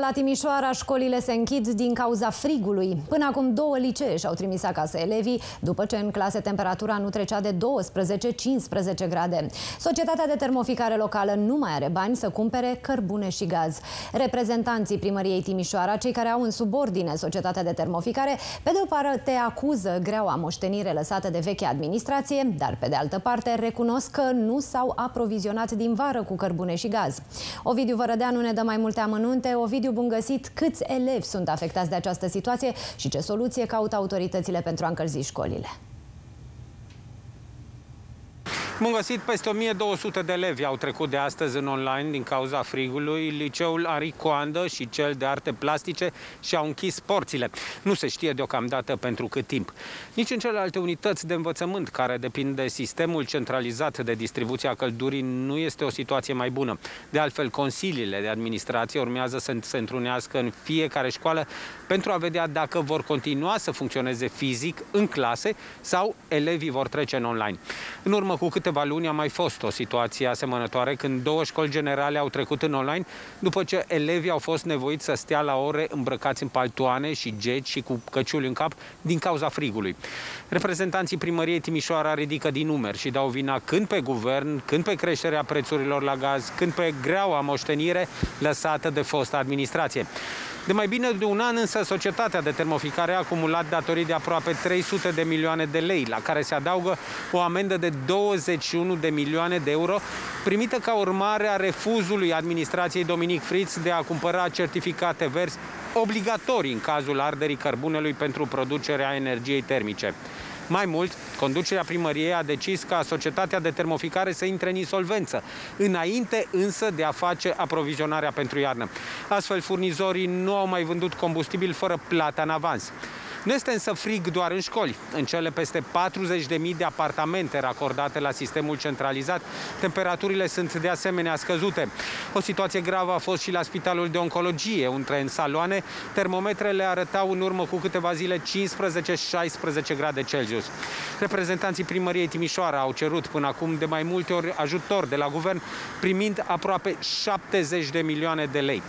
La Timișoara, școlile se închid din cauza frigului. Până acum, două licee și-au trimis acasă elevii, după ce în clase temperatura nu trecea de 12-15 grade. Societatea de termoficare locală nu mai are bani să cumpere cărbune și gaz. Reprezentanții primăriei Timișoara, cei care au în subordine societatea de termoficare, pe de o parte acuză greaua moștenire lăsată de veche administrație, dar pe de altă parte recunosc că nu s-au aprovizionat din vară cu cărbune și gaz. Ovidiu Vărădeanu ne dă mai multe amănunte. Ovidiu Ovidiu, bun găsit! Câți elevi sunt afectați de această situație și ce soluție caută autoritățile pentru a încălzi școlile? Bun găsit, peste 1200 de elevi au trecut de astăzi în online din cauza frigului. Liceul Ari Coandă și cel de arte plastice și-au închis porțile. Nu se știe deocamdată pentru cât timp. Nici în celelalte unități de învățământ care depind de sistemul centralizat de distribuție a căldurii nu este o situație mai bună. De altfel, consiliile de administrație urmează să se întrunească în fiecare școală pentru a vedea dacă vor continua să funcționeze fizic în clase sau elevii vor trece în online. În urmă cu câte câteva luni a mai fost o situație asemănătoare când două școli generale au trecut în online după ce elevii au fost nevoiți să stea la ore îmbrăcați în paltoane și geci și cu căciuli în cap din cauza frigului. Reprezentanții primăriei Timișoara ridică din numeri și dau vina când pe guvern, când pe creșterea prețurilor la gaz, când pe greaua moștenire lăsată de fosta administrație. De mai bine de un an însă societatea de termoficare a acumulat datorii de aproape 300 de milioane de lei, la care se adaugă o amendă de 21 de milioane de euro, primită ca urmare a refuzului administrației Dominic Fritz de a cumpăra certificate verzi obligatorii în cazul arderii cărbunelui pentru producerea energiei termice. Mai mult, conducerea primăriei a decis ca societatea de termoficare să intre în insolvență, înainte însă de a face aprovizionarea pentru iarnă. Astfel, furnizorii nu au mai vândut combustibil fără plata în avans. Nu este însă frig doar în școli. În cele peste 40.000 de apartamente racordate la sistemul centralizat, temperaturile sunt de asemenea scăzute. O situație gravă a fost și la Spitalul de Oncologie, unde în saloane termometrele arătau în urmă cu câteva zile 15-16 grade Celsius. Reprezentanții primăriei Timișoara au cerut până acum de mai multe ori ajutor de la guvern, primind aproape 70 de milioane de lei.